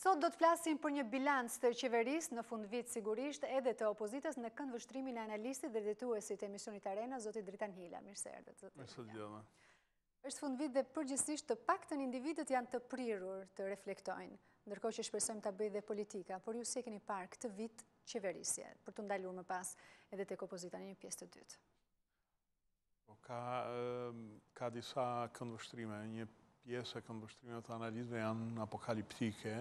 Sot do të flasim për një bilanc të qeverisë në fundvit sigurisht edhe të opozitës në këndvështrimin e analistit dhe drejtuesit të emisionit Arena, zotit Dritan Hila. Mirë se erdhët, zoti Hila. Mirë se gjeta. Është fundvit dhe përgjithësisht të paktën individët janë të prirur të reflektojnë, ndërkohë që shpresojmë ta bëjë dhe politika, por ju si e keni parë këtë vit qeverisje, për t'u ndalur më pas edhe tek opozita në një pjesë të dytë? Po, ka, ka disa këndvështrime, një pjesë e këndvështrimeve të analizve janë apokaliptike,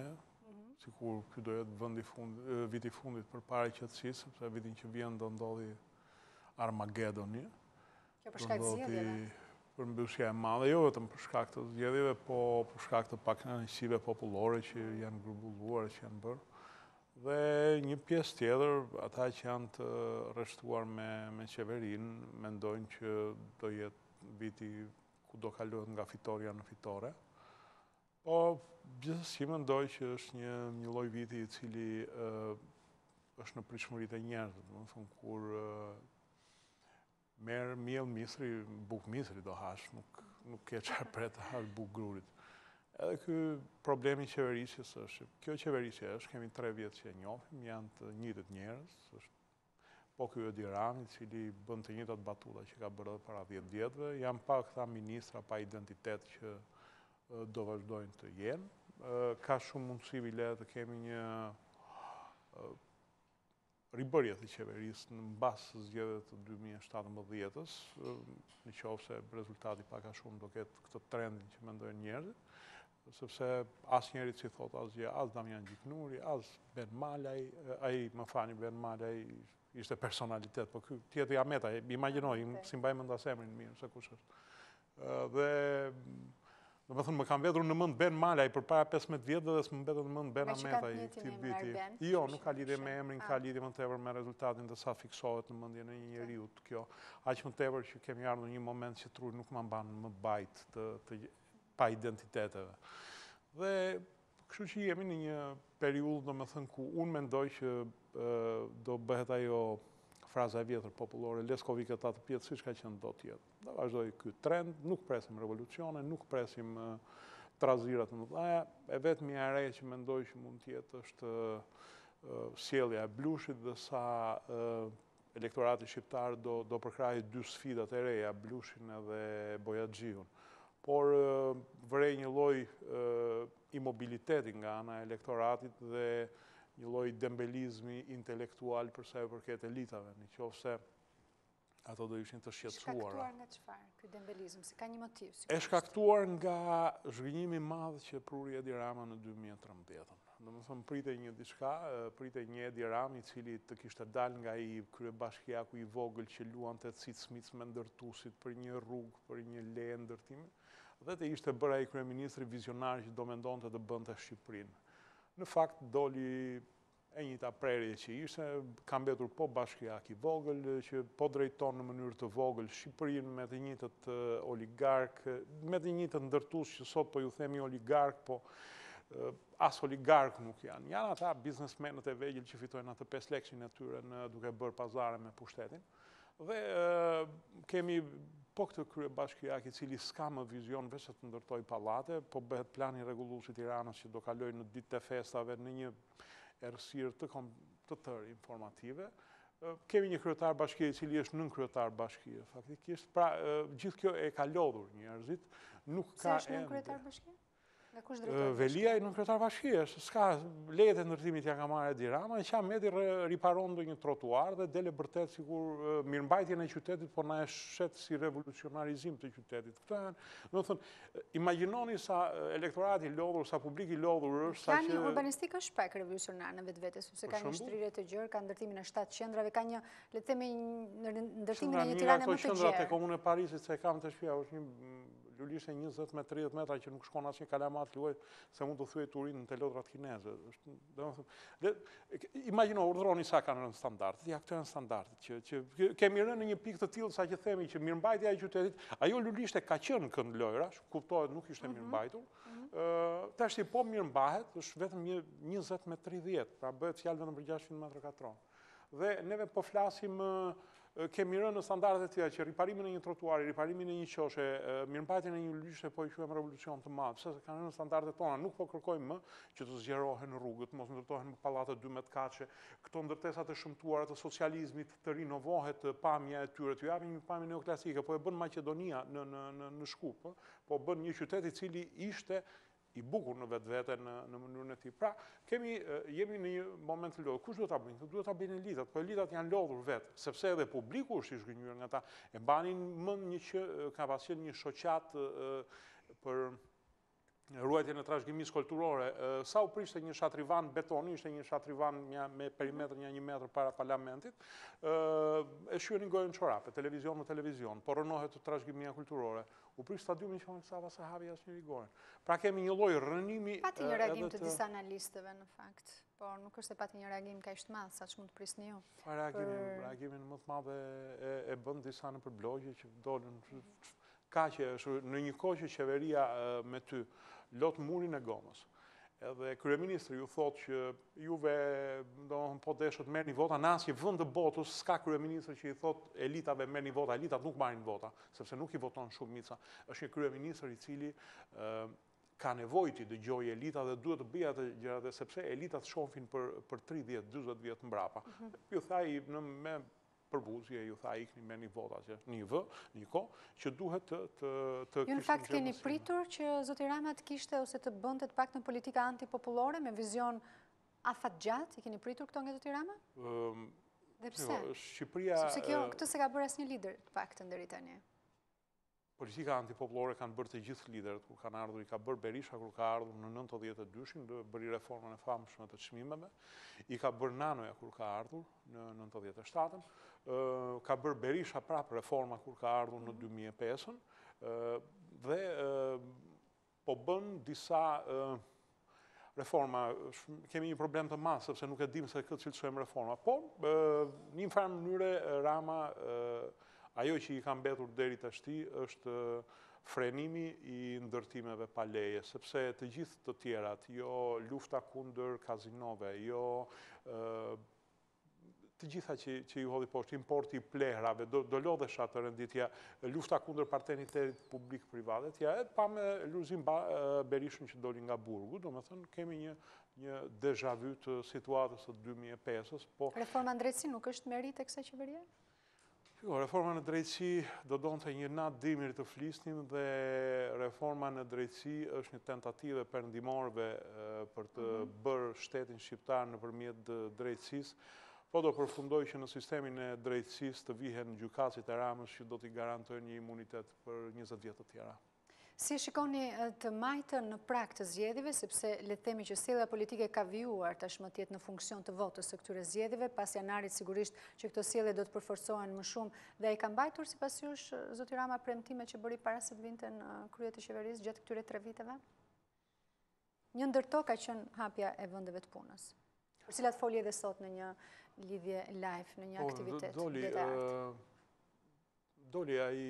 mhm. sikur ky do jetë vëndi fund, viti fundit përpara qetësisë, sepse vitin që vjen do ndodhë Armagedoni, Kjo për shkak të zgjedhjeve. Përmbysja e madhe, jo vetëm për shkak të zgjedhjeve, po për shkak të pakënaqësive popullore që janë grumbulluar, që janë bërë. Dhe një pjesë tjetër, ata që janë të rreshtuar me me qeverinë, mendojnë që do jetë viti ku do kalohet nga fitorja në fitore. Po gjithsesi mendoj që është një një lloj viti i cili është në pritshmëritë e njerëzve, domethënë kur Merr miell misri, bukë misri do hash, nuk nuk ke çfarë, pret të hash bukë gruri. Edhe ky problemi i qeverisjes është, kjo qeverisje është, kemi tre vjet që e njofim, janë të njëjtët njerëz, është po ky Edi Rama, i cili bën të njëjtat batuta që ka bërë dhe para dhjetë vjetëve, janë po këta ministra, pa identitet që do vazhdojnë të jenë. Ka shumë mundësi bile të kemi një Ribërje të qeverisë në mbas zgjedhjeve të dy mijë e shtatëmbëdhjetës, në qoftë se rezultati pak a shumë do ketë këtë trendin që mendojnë njerëzit, sepse asnjërit s'i thotë asgjë, as Damian Gjiknuri, as Ben Malaj, ai, më fal, Ben Malaj, ishte personalitet, po ky tjetri Ahmetaj, imagjino, s'i mbaj mend as emrin mirë, se kush është. Dhe domethënë, më ka mbetur në mend Ben Malaj përpara 15 vjetëve, s'më mbetet në mend Ben Ahmetaj i këtij viti. Jo, nuk ka lidhje me emrin, ka ah. lidhje më tepër me rezultatin dhe sa fiksohet në mendjen e një njeriu kjo. Aq më tepër që kemi ardhur në një moment që truri nuk më mban më bajt të pa identiteteve. Dhe kështu që jemi në një periudhë, domethënë, ku unë mendoj që do bëhet ajo fraza e vjetër popullore, Leskovik o tatëpjetë, siç ka qenë do të jetë. Do vazhdojë ky trend, nuk presim revolucione, nuk presim trazira të mëdhaja. E vetmja e re që mendoj që mund të jetë është sjellja e Blushit dhe sa elektorati shqiptar do do përkrahë dy sfidat e reja, Blushin edhe Bojaxhiun. Por vërej një lloj imobiliteti nga ana e elektoratit dhe një lloj dembelizmi intelektual për sa i përket elitave, në qoftë se ato do ishin të shqetësuara. Shkaktuar nga çfarë, kjo dembelizm, se ka një motiv? E shkaktuar nga zhgënjimi i madh që pruri Edi Rama në 2013. Domethënë, prite një diçka, prite një Edi Rama i cili të kishte dalë nga ai kryebashkiaku i vogël që luante cic-mic me ndërtuesit për një rrugë, për një leje ndërtimi, dhe të ishte bërë ai kryeministri vizionar që do mendonte të bënte Shqipërinë. Në fakt, doli E njëjta prerje që ishte, ka mbetur po bashkiak i vogël, që po drejton në mënyrë të vogël Shqipërinë me të njëjtët oligarkë, me të njëjtët ndërtues që sot po ju themi oligarkë, po as oligarkë nuk janë. Janë ata biznesmenët e vegjël që fitojnë atë pesë lekshin e tyre duke bërë pazare me pushtetin. Dhe kemi po këtë kryebashkiak i cili s'ka më vizion veç të ndërtojë pallate, po bëhet plani rregullues i Tiranës që do kalojë në ditët e festave në një errësirë të, të tërë informative. Kemi një kryetar bashkie i cili është nënkryetar bashkie faktikisht. Pra gjithë kjo e ka lodhur njerëzit, nuk ka ende. Si është nënkryetar bashkie? Nga kush drejton? Veliaj nënkryetar bashkie është, s'ka, lejet e ndërtimit ia ka marrë Edi Rama, e qa meti riparon ndonjë trotuar dhe del e bërtet sikur mirëmbajtjen e qytetit, po na e shet si revolucionarizim të qytetit. Këtë, domethënë, Imagjinoni sa elektorat i lodhur, sa publik i lodhur është, sa që... Plani urbanistik është pak revolucionar në vetvete, sepse ka një shtrirje të gjerë, ka ndërtimin e shtatë qendrave, ka një, le të themi, ndërtimin e një Tirane më të gjerë. Shumë nga një nga këto qendra te Komuna e Parisit, se kam te shpia, është një lulishte 20 me 30 metra që nuk shkon asnjë kalama të luajë, se mund të thyejë turinjtë te lodrat kineze. Dhe imagjino, urdhëroni sa kanë rënë standardet, ja këto janë standardet, që, që kemi rënë në një pikë të tillë saqë themi që mirëmbajtja e qytetit, ajo lulishte ka qenë kënd lojrash, kuptohet nuk ishte mhm. mirëmbajtur, mm -hmm. tashti po mirëmbahet, është vetëm një 20 me 30, pra bëhet fjalë vetëm për 600 metra katror. Dhe neve po flasim, kemi rënë në standardet e tilla që riparimin e një trotuari, riparimin e një qoshe, mirëmbajtjen e një lulishte po i quajmë revolucion të madh, sepse kanë rënë standardet tona, nuk po kërkojmë më që të zgjerohen rrugët, mos ndërtohen më pallate 12 katëshe, këto ndërtesat e shëmtuara të socializmit të rinovohet pamja e tyre, të japin një pamje neoklasike, po e bën Maqedonia në në në Shkup, po bën një qytet i cili ishte i bukur në vetvete në në mënyrën e tij. Pra, kemi jemi në një moment të lodhur. Kush duhet ta bëjnë këtë? Duhet ta bëjnë elitat, po elitat janë lodhur vetë, sepse edhe publiku është i zhgënjyer nga ta. E mbani mend një që ka pas qenë një shoqatë për ruajtjen e trashëgimisë kulturore. Sa u prishte një shatrivan betoni, ishte një shatrivan një, me perimetër një një metër para parlamentit, e shqyenin gojën çorape, televizion në televizion, po rrënohet trashëgimia kulturore. U prish stadiumi Qemal Stafa s'hapi asnjëri gojën. Pra kemi një lloj rrënimi... Pati një reagim të disa analistëve në fakt, por nuk është se pati një reagim kaq të madh, saqë mund të prisnit ju. Po reagimin, reagimin më të madh e bënë disa nëpër blogje që dolën... Kaq që është në një kohë që qeveria me ty lot lumin e gomës. Edhe kryeministri ju thotë që Juve domthon po deshët merrni vota në asnjë vend të botës s'ka kryeministër që i thotë elitave merrni vota, elitat nuk marrin vota, sepse nuk i voton shumica. Është një kryeministër i cili ka nevojë t'i dëgjojë elitat dhe duhet të bëjë ato gjëra dhe sepse elitat shofin për për 30, 40 vjet mbrapa. Mhm. Ju tha me përbuzje ju tha ikni merrni vota që në një vë, në një kohë që duhet të të të Ju në fakt keni pritur që zoti Rama të kishte ose të bënte të paktën politika antipopullore me vizion afatgjat, i keni pritur këto nga zoti Rama? Ëm Dhe pse? Jo, Shqipëria Sepse kjo këtë s'e ka bërë asnjë lider të paktën deri tani. Politika antipopullore kanë bërë të gjithë liderët kur kanë ardhur, i ka bërë Berisha kur ka ardhur në 92-shin, bëri reformën e famshme të çmimeve, i ka bërë Nanoja kur ka ardhur në 97-ën, ka bërë Berisha prapë reforma kur ka ardhur në 2005-ën, dhe Po bën disa reforma, kemi një problem të madh sepse nuk e dimë se kë të cilësojmë reforma. Po, në një farë mënyre Rama ajo që i ka mbetur deri tashti është frenimi i ndërtimeve pa leje, sepse të gjithë të tjerat, jo lufta kundër kazinove, jo të gjitha që që iu hodhi poshtë importi i plehrave do do lodhesha të rendisja lufta kundër partneritetit publik privat etj. Ja edhe pamë Lulzim ba, Berishën që doli nga burgu domethënë kemi një një deja vu të situatës të 2005-ës po reforma në drejtësi nuk është meritë e kësaj qeverie Jo, reforma në drejtësi do donte një natë dimri të flisnim dhe reforma në drejtësi është një tentativë e perëndimorëve për të mhm. bërë shtetin shqiptar nëpërmjet drejtësisë. Po do përfundojë që në sistemin e drejtësisë të vihen gjykatësit e Ramës që do t'i garantojnë një imunitet për 20 vjet të tjera. Si e shikoni të majtën në prag të zgjedhjeve, sepse le të themi që sjellja politike ka vijuar tashmë të jetë në funksion të votës së këtyre zgjedhjeve, pas janarit sigurisht që këto sjellje do të përforcohen më shumë dhe a i ka mbajtur sipas jush zoti Rama premtimet që bëri para se të vinte në krye të qeverisë gjatë këtyre tre viteve? Një ndër to ka qenë hapja e vendeve të punës, për cilat foli edhe sot në një lidhje live, në një po, aktivitet dhe të artë. Doli, ai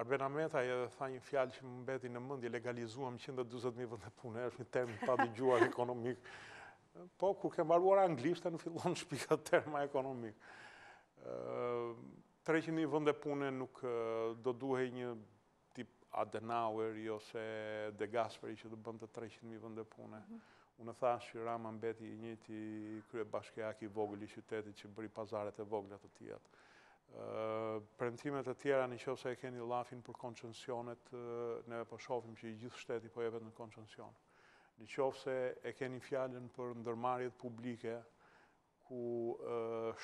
Arben Ahmetaj edhe tha një fjalë që më mbeti në mendje, legalizuam 120.000 vende pune, është një term i padëgjuar ekonomik. Po, kur ke mbaruar anglisht, fillon shpik terma ekonomikë. 300.000 vende pune nuk do duhej një tip Adenaueri ose De Gasperi që të bënte treqind mijë vende pune. Unë thashë që Rama mbeti i njëjti kryebashkiak i vogël i qytetit që bëri pazaret e vogla të tijat. Premtimet e tjera në qoftë se e keni llafin për koncesionet, neve po shohim që i gjithë shteti po jepet në koncesion. Në qoftë se e keni fjalën për ndërmarrjet publike, ku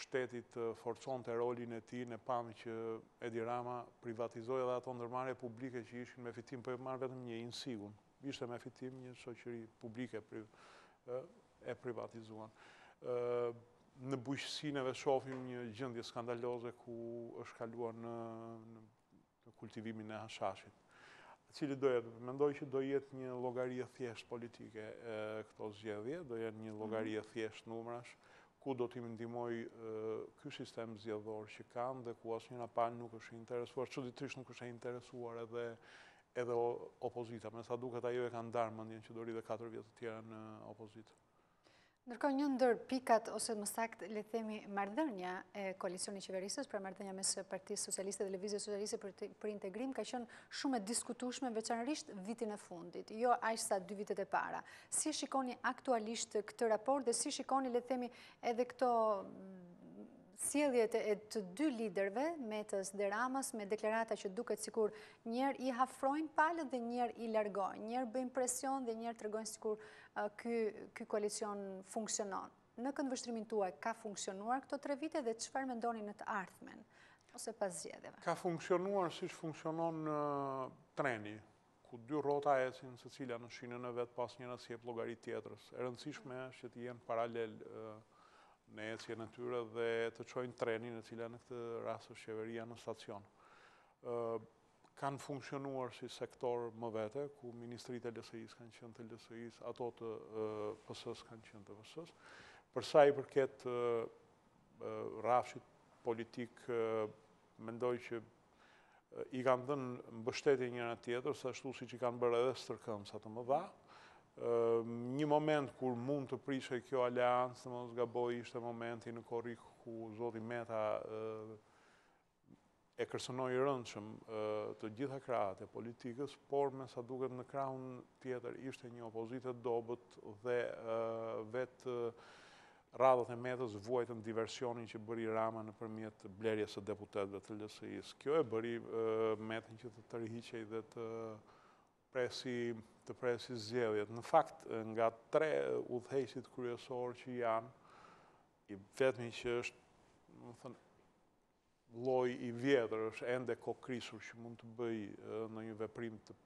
shteti të forconte rolin e tij, ne pamë që Edi Rama privatizoi edhe ato ndërmarrje publike që ishin me fitim, po e marr vetëm një, INSIG-un, ishte me fitim një shoqëri publike, e privatizuan. Në bujqësi neve shohim një gjendje skandaloze ku është kaluar në në kultivimin e hashashit. Cili do jetë, mendoj që do jetë një llogari thjesht politike këto zgjedhje, do jetë një llogari thjesht numrash, ku do t'i ndihmojë ky sistem zgjedhor që kanë dhe ku asnjëra palë nuk është e interesuar, çuditërisht nuk është e interesuar edhe edhe opozita, me sa duket ajo e ka ndarë mendjen që do rrijë dhe 4 vjet të tjera në opozitë. Ndërkohë një ndër pikat ose më saktë le të themi marrëdhënia e koalicionit qeverisës, pra marrëdhënia mes Partisë Socialiste dhe Lëvizjes Socialiste për, për integrim ka qenë shumë e diskutueshme veçanërisht vitin e fundit, jo aq sa dy vitet e para. Si e shikoni aktualisht këtë raport dhe si i shikoni le të themi edhe këto Sjelljet e të dy liderëve, Metës dhe Ramës, me deklarata që duket sikur njëherë i afrojnë palët dhe njëherë i largojnë, njëherë bëjnë presion dhe njëherë tregojnë sikur ky koalicion funksionon. Në këndvështrimin tuaj ka funksionuar këto tre vite dhe çfarë mendoni në të ardhmen, ose pas zgjedhjeve? Ka funksionuar siç funksionon treni, ku dy rrota ecin secila në shinën e vet po asnjëra s'i jep llogari tjetrës. E rëndësishme është që të jenë paralel në ecjen e tyre dhe të çojnë trenin e cila në këtë rast është qeveria në stacion. Kanë funksionuar si sektorë më vete, ku ministritë e LSI-së kanë qenë të LSI-së, ato të PS-së kanë qenë të PS-së. Përsa i përket rrafshit politik, mendoj që i kanë dhënë mbështetje njëra-tjetrës, se ashtu siç i kanë bërë edhe stërkëmbësa të mëdha. Një moment kur mund të prishej kjo aleancë, në mos gaboj, ishte momenti në korrik ku Zoti Meta e kërcënoi rëndshëm të gjitha krahët e politikës, por me sa duket në krahun tjetër ishte një opozitë e dobët dhe vetë Radhët e Metës vuajtën diversionin që bëri Rama nëpërmjet blerjes së deputetëve të LSI-së. Kjo e bëri Metën që të tërhiqej dhe të presi të presi zgjedhjet. Në fakt, nga tre udhëheqësit kryesorë që janë, i vetmi që është, domethënë, lloj i vjetër, është ende kokëkrisur që mund të bëjë ndonjë veprim të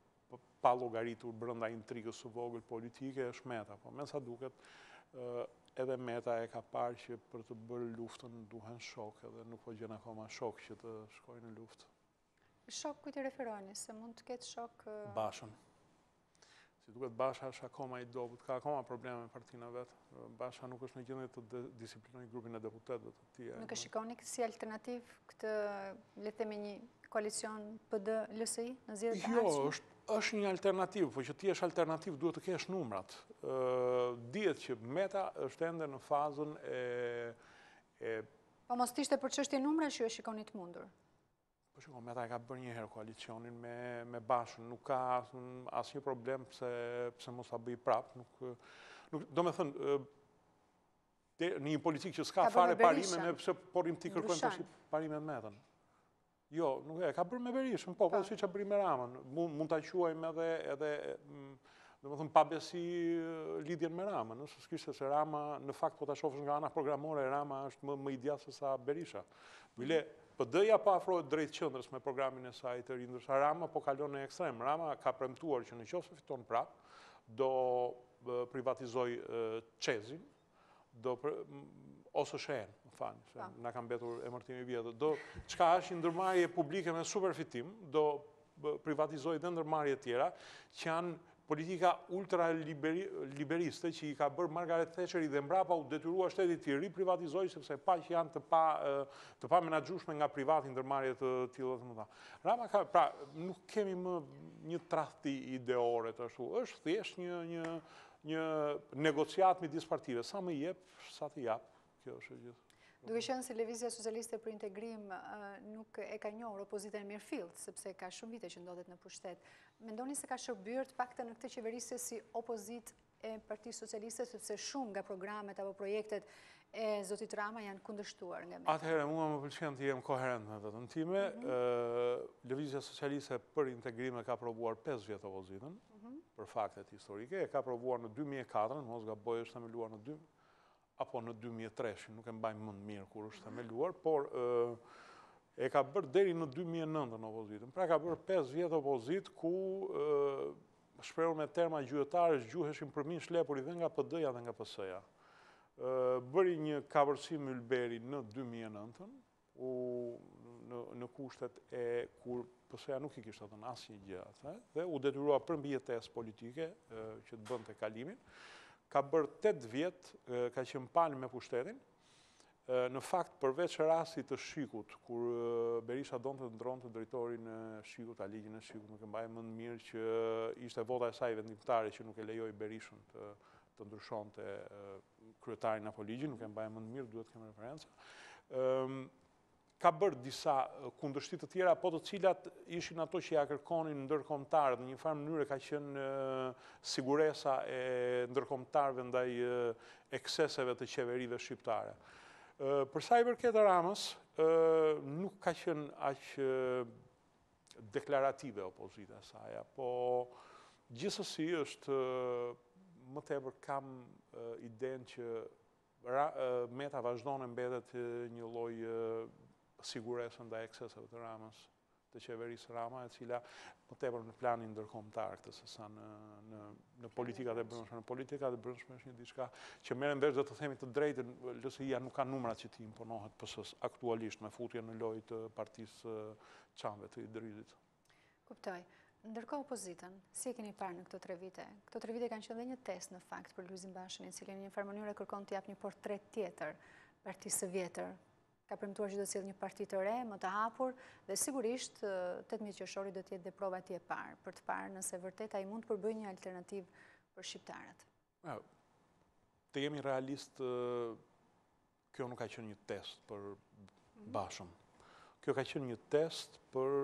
pallogaritur brenda intrigës së vogël politike, është Meta. Po me sa duket, edhe Meta e ka parë që për të bërë luftën duhen shokë, edhe nuk po gjen akoma shokë që të shkojë në luftë. Shok kujt i referoheni, se mund të ketë shokë... Bashën. Si duket Basha është akoma i dobët, ka akoma probleme me partinë e vet. Basha nuk është në gjendje të disiplinojë grupin e deputetëve të tij. Nuk e shikoni si alternativë këtë, le të themi një koalicion PD LSI në zgjedhjet e jo, ardhshme? Jo, është është një alternativë, por që të jesh alternativë duhet të kesh numrat. Ë dihet që Meta është ende në fazën e e Po mos të ishte për çështje numrash ju e shikoni të mundur. Po shiko, Meta e ka bërë një herë koalicionin me me Bashën, nuk ka asnjë problem pse pse mos ta bëjë prapë, nuk nuk domethënë te në një politikë që s'ka fare parime ne pse po rrimë t'i kërkojmë tash parime me Metën. Jo, e ka bërë me Berishën, po, po, po. siç e bëri me Ramën. Mund mund ta quajmë edhe edhe mm, domethënë pabesi lidhjen me Ramën, nëse s'kishte se Rama në fakt po ta shohësh nga ana programore Rama është më i djathtë se sa Berisha. Bile PD-ja po afrohet drejt qendrës me programin e saj të ri, ndërsa Rama po kalon në ekstrem. Rama ka premtuar që në qoftë se fiton prapë, do privatizojë Çezin, do OSHEE-n, më falni, se na ka mbetur emërtimi i vjetër. Diçka që është një ndërmarrje publike me super fitim, do privatizojë dhe ndërmarrje të tjera, që janë politika ultraliberiste që i ka bërë Margaret Thatcheri dhe mbrapa u detyrua shteti t'i riprivatizojë, sepse pa që janë të pamenaxhueshme nga privati ndërmarrje të tilla të mëdha. Rama ka, pra, nuk kemi më një trafti ideore të ashtu, është thjesht një një një negociatë midis partive, sa më jep, sa të jap. Kjo është e gjithë. Duke qenë se Levizja Socialiste për Integrim nuk e ka njohur opozitën e mirëfilltë, sepse ka shumë vite që ndodhet në pushtet, mendoni se ka shërbyer të paktën në këtë qeverisje si opozitë e Partisë Socialiste, sepse shumë nga programet apo projektet e Zotit Rama janë kundërshtuar nga me? Atëherë, mua më pëlqen të jem koherent me veten time. Mhm. Lëvizja Socialiste për Integrim e ka provuar 5 vjet opozitën, mhm. për faktet historike, e ka provuar në 2004, në mos gaboj është themeluar në 2004, apo në dy mijë e tre, nuk e mbaj mend mirë kur është themeluar, por e ka bërë deri në dy mijë e nëntën opozitën. Pra ka bërë pesë vjet opozitë ku shprehur me terma gjuetarësh gjuheshin për mish lepuri dhe nga PD-ja dhe nga PS-ja. Bëri një kapërcim ylberi në 2009-ën, në kushtet e kur PS-ja nuk i kishte dhënë asnjë gjë asaj dhe u detyrua për mbijetesë politike që të bënte kalimin. Ka bërë 8 vjet, ka qenë palë me pushtetin. Në fakt, përveç rastit të SHIK-ut, kur Berisha donte të ndërronte drejtorin e SHIK-ut, a ligjin e SHIK-ut, nuk e mbaj mend mirë që ishte vota e saj vendimtare që nuk e lejoi Berishën të ndryshonte kryetarin apo ligjin, nuk e mbaj mend mirë, duhet të kem referenca. Ëm ka bërë disa kundërshti të tjera, po të cilat ishin ato që ia kërkonin ndërkombëtarët, në një farë mënyre ka qenë siguresa e ndërkombëtarëve ndaj ekseseve të qeverive shqiptare. Për sa i përket Ramës, nuk ka qenë aq deklarative opozita e saj, po gjithsesi është më tepër kam idenë që Meta vazhdon e mbetet një lloj sigurese ndaj ekseseve të Ramës, të qeverisë Rama, e cila më tepër në planin ndërkombëtar këtë sesa në në politikat e brëndshme. Në politikat e brëndshme është një diçka që merren vesh dhe të themi të drejtën, LSI-ja nuk ka numrat që t'i imponohet PS-së aktualisht me futjen në lojë të partisë së çamëve të Idrizit. Kuptoj. Ndërkohë opozitën, si e keni parë në këto tre vite? Këto tre vite kanë qenë dhe një test në fakt për Lulzim Bashën, i cili në një farë mënyre kërkon të japë një portret tjetër partisë së vjetër, Ka premtuar që do të sjellë një parti të re, më të hapur dhe sigurisht tetëmbëdhjetë qershori do të jetë dhe prova e tij e parë, për të parë nëse vërtet ai mund të përbëjë një alternativë për shqiptarët. Të jemi realistë, kjo nuk ka qenë një test për Bashën. Kjo ka qenë një test për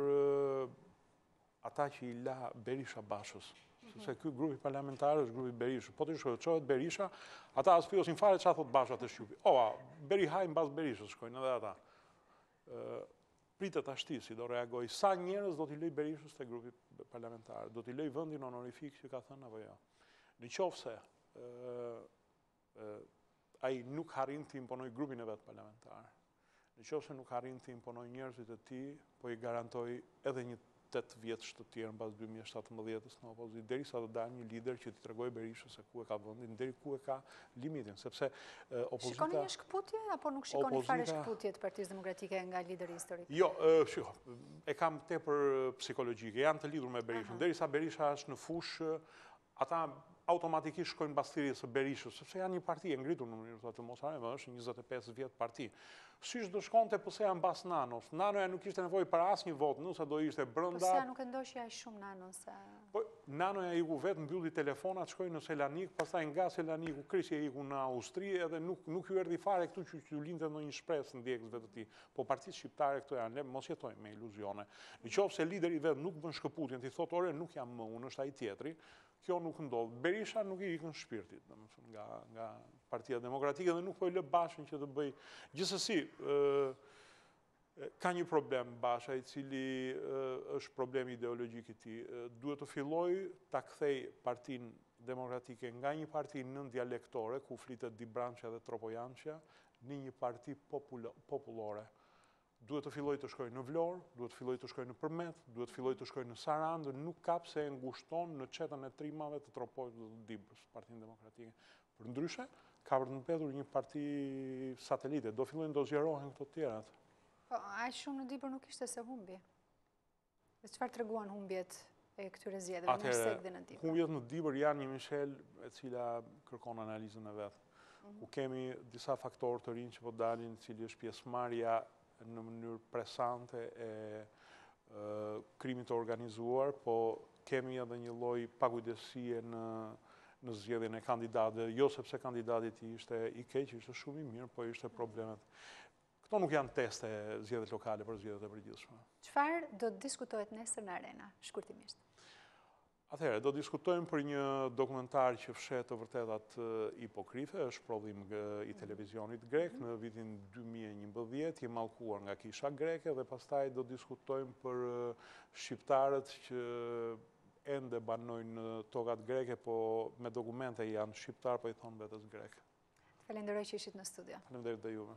ata që i la Berisha Bashës. Sepse ky grupi parlamentar është grupi i Berishës. Po të çohet Berisha, ata as pyesin fare çfarë thotë Basha te SHQUP-i. Oa, Berihaj mbas Berishës shkojnë edhe ata. Pritet tashti si do reagojë. Sa njerëz do t'i lërë Berishës te grupi parlamentar? Do t'i lërë vendin honorifik që ka thënë apo jo? Në qoftë se ai nuk arrin të imponojë grupin e vet parlamentar. Në qoftë se nuk arrin të imponojë njerëzit e tij, po i garantoj edhe një 8 vjetsh të tjerë mbas 2017-s në opozitë, derisa të dalë një lider që t'i tregojë Berishës se ku e ka vendin, deri ku e ka limitin, sepse opozita Shikoni një shkëputje apo nuk shikoni fare shkëputje të Partisë Demokratike nga lideri historik? Jo, shiko, e kam tepër psikologjike, janë të lidhur me Berishën. Derisa Berisha është në fushë, Ata automatikisht shkojnë mbas thirrjes së Berishës, sepse janë një parti e ngritur në mënyrë thotë mos harrojmë, është njëzet e pesë vjet parti. Siç do shkonte PS-ja mbas Nanos. Nanoja nuk kishte nevojë për asnjë votë, nëse do ishte brenda. PS-ja nuk e ndoqi aq shumë Nanon se. Po Nanoja iku vetë mbylli telefonat, shkoi në Selanik, pastaj nga Selaniku krisi iku në Austri edhe nuk nuk u erdhi fare këtu që t'u linte ndonjë shpresë ndjekësve të tij. Po partitë shqiptare këto janë, le mos jetojmë me iluzione. Në qoftë se lideri vetë nuk bën shkëputjen, t'i thotë ore nuk jam më unë, është ai tjetri, kjo nuk ndodh. Berisha nuk i ikën shpirtit, domethënë nga nga Partia Demokratike dhe nuk po e lë Bashën që të bëjë. Gjithsesi, ka një problem Basha i cili është problem ideologjik i tij. Duhet të fillojë ta kthejë Partinë Demokratike nga një parti nëndialektore ku flitet dibrançja dhe tropojançja në një parti popullore. Duhet të fillojë të shkojë në Vlorë, duhet të fillojë të shkojë në Përmet, duhet të fillojë të shkojë në Sarandë, nuk ka pse e ngushton në çetën e trimave të Tropojës dhe të Dibrës, Partinë Demokratike. Përndryshe, ka për të mbetur një parti satelite, do fillojnë do zgjerohen këto të tjerat. Po, aq shumë në Dibër nuk ishte se humbi? Dhe çfarë treguan humbjet e këtyre zgjedhjeve në Ersekë dhe në Dibër? Humbjet në Dibër janë një mishel e cila kërkon analizën e vet. Ku mhm. kemi disa faktorë të rinj që po dalin, cili është pjesëmarrja në mënyrë presante e krimit të organizuar, po kemi edhe një lloj pakujdesie në në zgjedhjen e kandidatëve, jo sepse kandidati ishte i keq, ishte shumë i mirë, po ishte problemet. Këto nuk janë teste zgjedhjet lokale për zgjedhjet e përgjithshme. Çfarë do të diskutohet nesër në Arena, shkurtimisht? Atëherë, do diskutojmë për një dokumentar që quhet të vërtetat apokrife, është prodhim i televizionit grek në vitin 2011, i mallkuar nga kisha greke, dhe pastaj do diskutojmë për shqiptarët që ende banojnë në tokat greke, po me dokumente janë shqiptarë, po i thonë vetes greke. Falenderoj që ishit në studio. Falenderoj dhe juve.